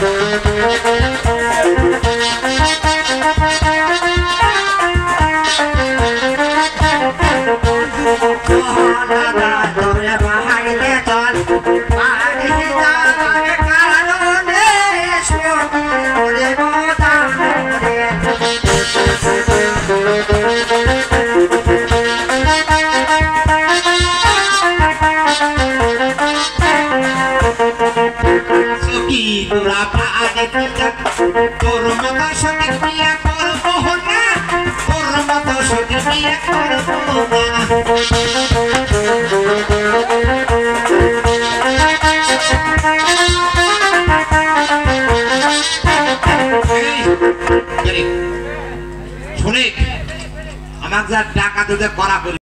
Thank you. তোরা পাহাড়ে তোর মতো সখী বিয়া করব না। তোর মতো সখী বিয়া করব শুনে আমাকে টাকা দিতে করা করি।